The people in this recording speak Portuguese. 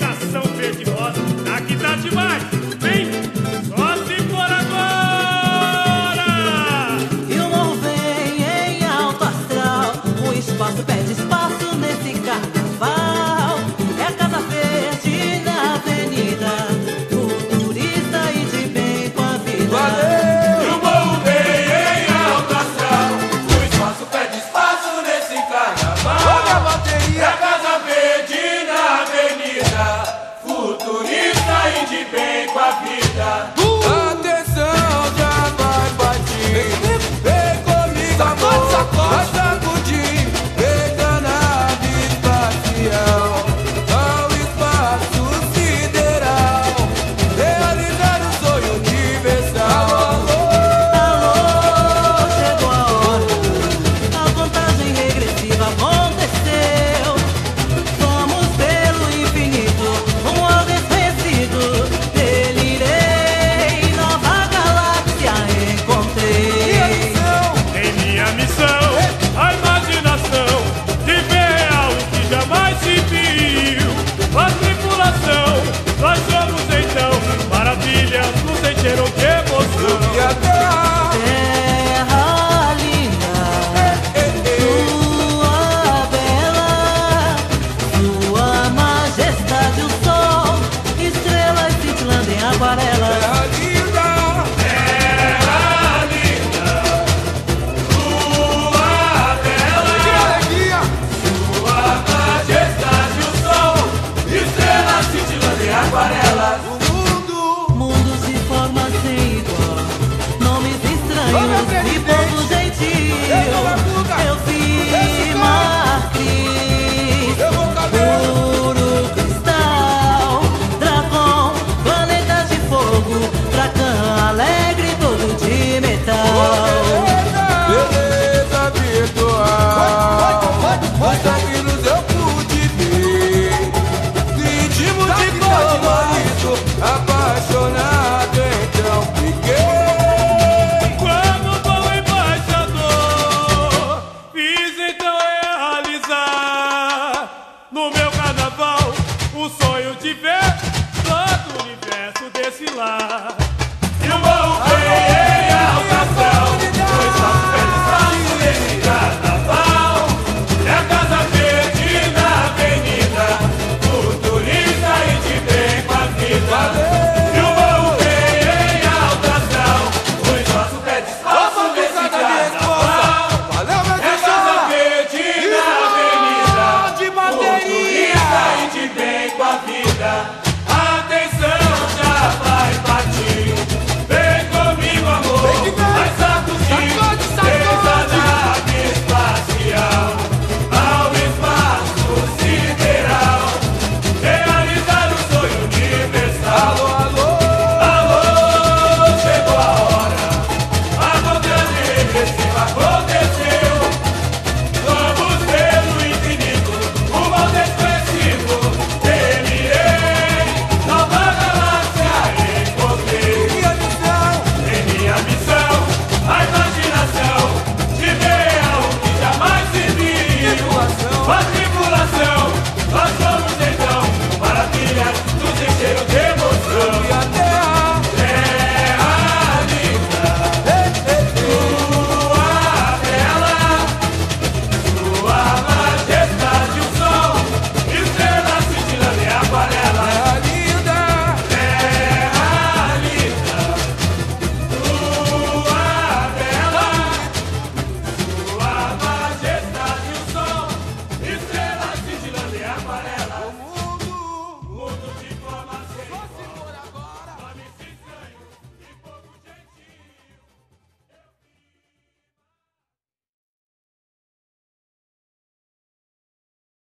Vem, nação verde rosa, aqui tá demais. desfilar. E o morro vem em alta astral, pois nosso pé de salto nesse carnaval. É a Casa Verde na avenida, por turista e de bem com a vida. E o morro vem em alta astral, pois nosso pé de salto nesse carnaval. É a Casa Verde na avenida, por turista e de bem com a vida.